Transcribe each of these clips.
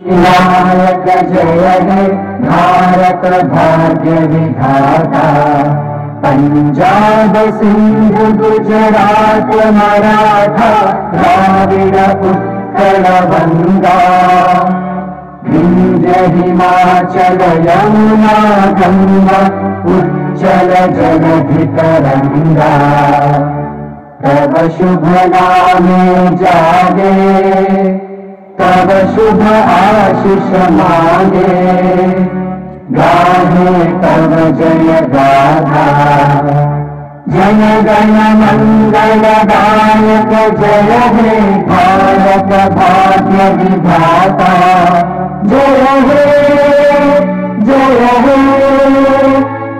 विनायक जय हे भारत भाग्य विधाता पंजाब सिंध गुजरात मराठा द्राविड उत्कल बंगा विंध्य हिमाचल यमुना गंगा उज्जल जलधि तरंगा तव शुभ नामे जागे। तव शुभ आशीष मागे गाहे तव जय गाथा जय गण मंगल गायक जय हे भारत भाग्य विधाता। जय हे जय हे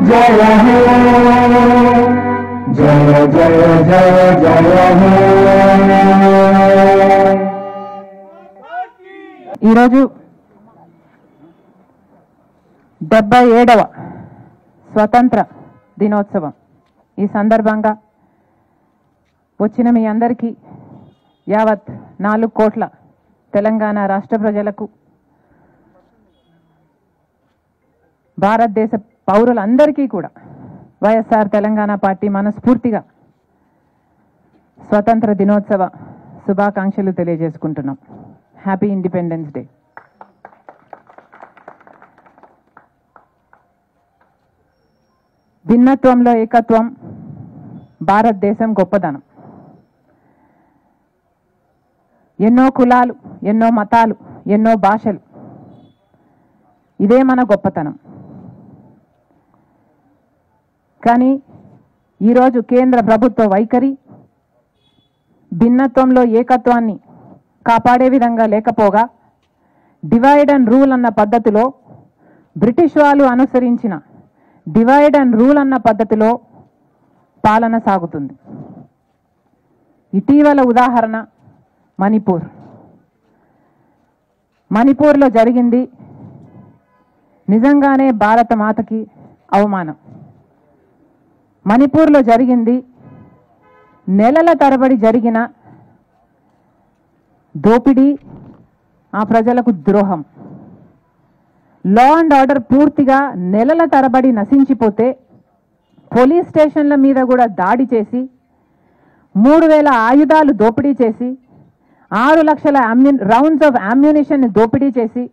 जय हे। जय जय जय जय हे। ఈరోజు డెబ్బై ఏడవ స్వతంత్ర దినోత్సవం. ఈ సందర్భంగా వచ్చిన మీ అందరికీ యావత్ నాలుగు కోట్ల తెలంగాణ రాష్ట్ర ప్రజలకు భారతదేశ పౌరులందరికీ కూడా వైఎస్ఆర్ తెలంగాణ పార్టీ మనస్ఫూర్తిగా స్వతంత్ర దినోత్సవ శుభాకాంక్షలు తెలియజేసుకుంటున్నాం. హ్యాపీ ఇండిపెండెన్స్ డే భిన్నత్వంలో ఏకత్వం భారతదేశం గొప్పదనం. ఎన్నో కులాలు ఎన్నో మతాలు ఎన్నో భాషలు. ఇదే మన గొప్పతనం. కానీ ఈరోజు కేంద్ర ప్రభుత్వ వైఖరి భిన్నత్వంలో ఏకత్వాన్ని కాపాడే విధంగా లేకపోగా డివైడ్ అండ్ రూల్ అన్న పద్ధతిలో బ్రిటిష్ వాళ్ళు అనుసరించిన డివైడ్ అండ్ రూల్ అన్న పద్ధతిలో పాలన సాగుతుంది. ఇటీవల ఉదాహరణ మణిపూర్. మణిపూర్లో జరిగింది నిజంగానే భారత మాతకి అవమానం. మణిపూర్లో జరిగింది నెలల తరబడి జరిగిన దోపిడీ ఆ ప్రజలకు ద్రోహం. లా అండ్ ఆర్డర్ పూర్తిగా నెలల తరబడి నశించిపోతే పోలీస్ స్టేషన్ల మీద కూడా దాడి చేసి మూడు వేల ఆయుధాలు దోపిడీ చేసి ఆరు లక్షల అమ్యు రౌండ్స్ ఆఫ్ అమ్యునిషన్ దోపిడీ చేసి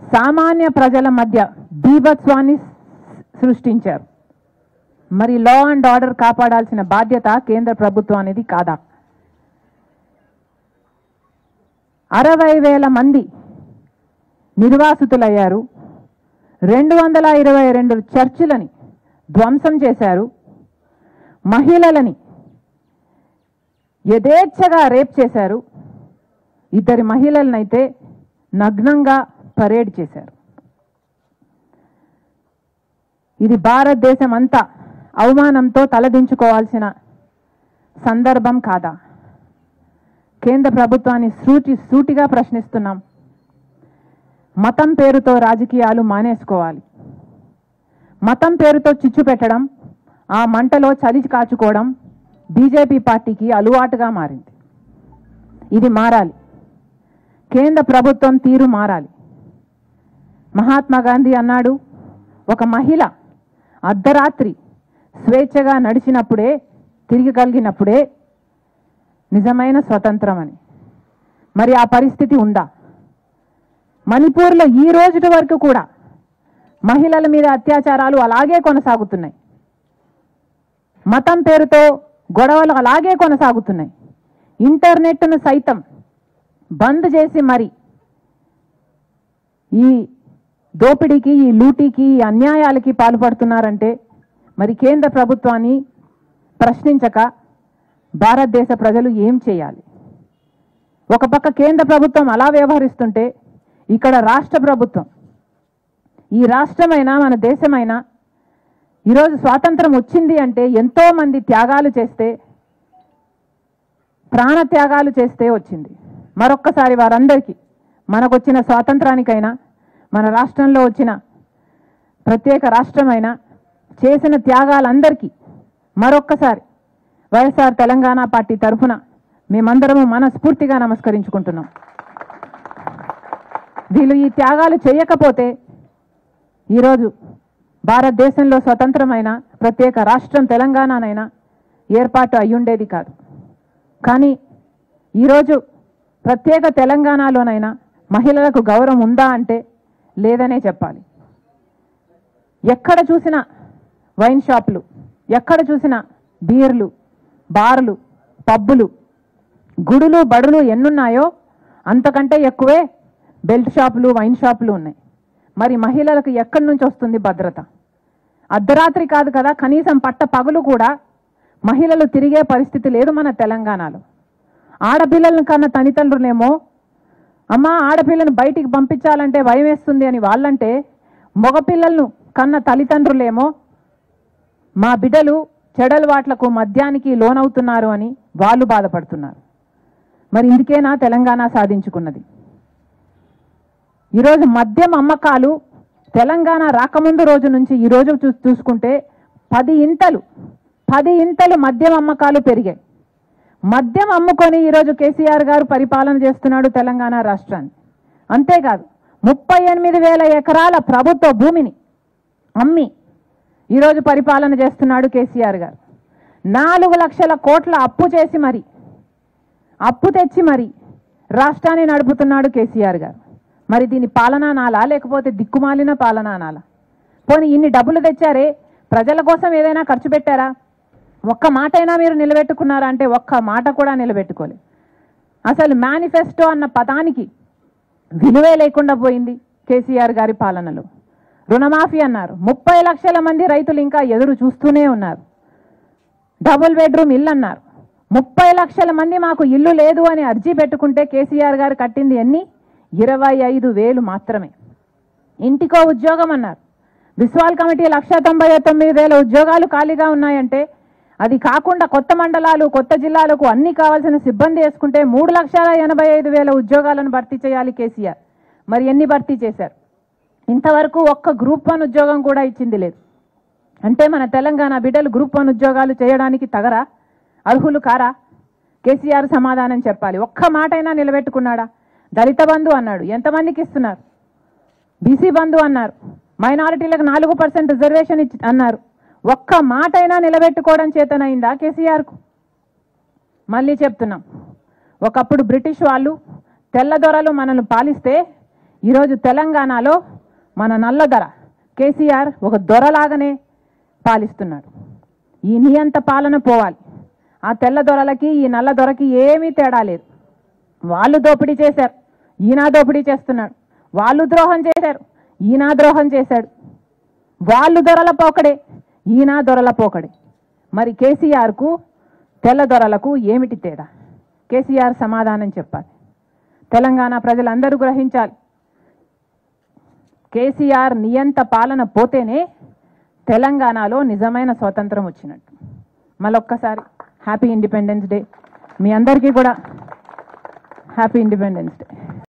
సామాన్య ప్రజల మధ్య బీభత్స్వాన్ని సృష్టించారు. మరి లా అండ్ ఆర్డర్ కాపాడాల్సిన బాధ్యత కేంద్ర ప్రభుత్వానికి కాదా? అరవై వేల మంది నిర్వాసితులయ్యారు. రెండు వందల ఇరవై రెండు చర్చిలని ధ్వంసం చేశారు. మహిళలని యథేచ్ఛగా రేప్ చేశారు. ఇద్దరి మహిళలనైతే నగ్నంగా పరేడ్ చేశారు. ఇది భారతదేశం అంతా అవమానంతో తలదించుకోవాల్సిన సందర్భం కాదా? కేంద్ర ప్రభుత్వాన్ని సూటి సూటిగా ప్రశ్నిస్తున్నాం. మతం పేరుతో రాజకీయాలు మానేసుకోవాలి. మతం పేరుతో చిచ్చు పెట్టడం ఆ మంటలో చలి కాచుకోవడం బీజేపీ పార్టీకి అలవాటుగా మారింది. ఇది మారాలి. కేంద్ర ప్రభుత్వం తీరు మారాలి. మహాత్మా గాంధీ అన్నాడు ఒక మహిళ అర్ధరాత్రి స్వేచ్ఛగా నడిచినప్పుడే తిరిగి కలిగినప్పుడే నిజమైన స్వతంత్రం అని మరి ఆ పరిస్థితి ఉందా? మణిపూర్లో ఈ రోజుటి వరకు కూడా మహిళల మీద అత్యాచారాలు అలాగే కొనసాగుతున్నాయి. మతం పేరుతో గొడవలు అలాగే కొనసాగుతున్నాయి. ఇంటర్నెట్ను సైతం బంద్ చేసి మరి ఈ దోపిడీకి ఈ లూటీకి ఈ అన్యాయాలకి పాల్పడుతున్నారంటే మరి కేంద్ర ప్రభుత్వాన్ని ప్రశ్నించక భారతదేశ ప్రజలు ఏం చేయాలి? ఒక పక్క కేంద్ర ప్రభుత్వం అలా వ్యవహరిస్తుంటే ఇక్కడ రాష్ట్ర ప్రభుత్వం ఈ రాష్ట్రమైనా మన దేశమైనా ఈరోజు స్వాతంత్రం వచ్చింది అంటే ఎంతోమంది త్యాగాలు చేస్తే ప్రాణ త్యాగాలు చేస్తే వచ్చింది. మరొక్కసారి వారందరికీ మనకొచ్చిన స్వాతంత్రానికైనా మన రాష్ట్రంలో వచ్చిన ప్రత్యేక రాష్ట్రమైనా చేసిన త్యాగాలందరికీ మరొక్కసారి వైఎస్ఆర్ తెలంగాణ పార్టీ తరఫున మేమందరము మనస్ఫూర్తిగా నమస్కరించుకుంటున్నాం. వీళ్ళు ఈ త్యాగాలు చేయకపోతే ఈరోజు భారతదేశంలో స్వతంత్రమైన ప్రత్యేక రాష్ట్రం తెలంగాణనైనా ఏర్పాటు అయ్యుండేది కాదు. కానీ ఈరోజు ప్రత్యేక తెలంగాణలోనైనా మహిళలకు గౌరవం ఉందా అంటే లేదనే చెప్పాలి. ఎక్కడ చూసినా వైన్ షాపులు ఎక్కడ చూసినా బీర్లు బార్లు పబ్బులు గుడులు బడులు ఎన్నున్నాయో అంతకంటే ఎక్కువే బెల్ట్ షాపులు వైన్ షాపులు ఉన్నాయి. మరి మహిళలకు ఎక్కడి నుంచి వస్తుంది భద్రత? అర్ధరాత్రి కాదు కదా కనీసం పట్ట పగులు కూడా మహిళలు తిరిగే పరిస్థితి లేదు మన తెలంగాణలో. ఆడపిల్లలను కన్న తల్లిదండ్రులేమో అమ్మ ఆడపిల్లను బయటికి పంపించాలంటే భయం వేస్తుంది అని వాళ్ళంటే మగపిల్లలను కన్న తల్లిదండ్రులేమో మా బిడ్డలు చెడలవాట్లకు మద్యానికి లోనవుతున్నారు అని వాళ్ళు బాధపడుతున్నారు. మరి ఇందుకేనా తెలంగాణ సాధించుకున్నది? ఈరోజు మద్యం అమ్మకాలు తెలంగాణ రాకముందు రోజు నుంచి ఈరోజు చూ చూసుకుంటే పది ఇంతలు పది ఇంతలు మద్యం అమ్మకాలు పెరిగాయి. మద్యం అమ్ముకొని ఈరోజు కేసీఆర్ గారు పరిపాలన చేస్తున్నాడు తెలంగాణ రాష్ట్రాన్ని. అంతేకాదు ముప్పై ఎనిమిది వేల ఎకరాల ప్రభుత్వ భూమిని అమ్మి ఈరోజు పరిపాలన చేస్తున్నాడు కేసీఆర్ గారు. నాలుగు లక్షల కోట్ల అప్పు చేసి మరి అప్పు తెచ్చి మరి రాష్ట్రాన్ని నడుపుతున్నాడు కేసీఆర్ గారు. మరి దీని పాలనా నాలా లేకపోతే దిక్కుమాలిన పాలనా నాలా? పోనీ ఇన్ని డబ్బులు తెచ్చారే ప్రజల కోసం ఏదైనా ఖర్చు పెట్టారా? ఒక్క మాట అయినా మీరు నిలబెట్టుకున్నారా అంటే ఒక్క మాట కూడా నిలబెట్టుకోలేదు. అసలు మేనిఫెస్టో అన్న పదానికి విలువే లేకుండా పోయింది కేసీఆర్ గారి పాలనలో. రుణమాఫీ అన్నారు. ముప్పై లక్షల మంది రైతులు ఇంకా ఎదురు చూస్తూనే ఉన్నారు. డబుల్ బెడ్రూమ్ ఇల్లు అన్నారు. ముప్పై లక్షల మంది మాకు ఇల్లు లేదు అని అర్జీ పెట్టుకుంటే కేసీఆర్ గారు కట్టింది ఎన్ని? ఇరవై ఐదు వేలు మాత్రమే. ఇంటికో ఉద్యోగం అన్నారు. విశ్వాల్ కమిటీ లక్ష తొంభై తొమ్మిది వేల ఉద్యోగాలు ఖాళీగా ఉన్నాయంటే అది కాకుండా కొత్త మండలాలు కొత్త జిల్లాలకు అన్ని కావాల్సిన సిబ్బంది వేసుకుంటే మూడు లక్షల ఎనభై ఐదు వేల ఉద్యోగాలను భర్తీ చేయాలి కేసీఆర్. మరి ఎన్ని భర్తీ చేశారు? ఇంతవరకు ఒక్క గ్రూప్ వన్ ఉద్యోగం కూడా ఇచ్చింది లేదు. అంటే మన తెలంగాణ బిడ్డలు గ్రూప్ వన్ ఉద్యోగాలు చేయడానికి తగరా? అర్హులు కారా? కేసీఆర్ సమాధానం చెప్పాలి. ఒక్క మాటైనా నిలబెట్టుకున్నాడా? దళిత బంధు అన్నాడు. ఎంతమందికి ఇస్తున్నారు? బీసీ బంధు అన్నారు. మైనారిటీలకు నాలుగు పర్సెంట్ రిజర్వేషన్ ఇచ్చి అన్నారు. ఒక్క మాటైనా నిలబెట్టుకోవడం చేతనైందా కేసీఆర్కు? మళ్ళీ చెప్తున్నాం. ఒకప్పుడు బ్రిటిష్ వాళ్ళు తెల్లదొరలు మనల్ని పాలిస్తే ఈరోజు తెలంగాణలో మన నల్లధర కేసీఆర్ ఒక దొరలాగానే పాలిస్తున్నాడు. ఈ నియంత పాలన పోవాలి. ఆ తెల్ల దొరలకి ఈ నల్ల దొరకి ఏమీ తేడా లేదు. వాళ్ళు దోపిడీ చేశారు. ఈయన దోపిడీ చేస్తున్నాడు. వాళ్ళు ద్రోహం చేశారు. ఈయన ద్రోహం చేశాడు. వాళ్ళు దొరల పోకడే. ఈయన దొరల పోకడే. మరి కేసీఆర్కు తెల్ల దొరలకు ఏమిటి తేడా? కేసీఆర్ సమాధానం చెప్పాలి. తెలంగాణ ప్రజలందరూ గ్రహించాలి. కేసీఆర్ నియంత పాలన పోతేనే తెలంగాణలో నిజమైన స్వాతంత్రం వచ్చినట్టు. మళ్ళొక్కసారి హ్యాపీ ఇండిపెండెన్స్ డే. మీ అందరికీ కూడా హ్యాపీ ఇండిపెండెన్స్ డే.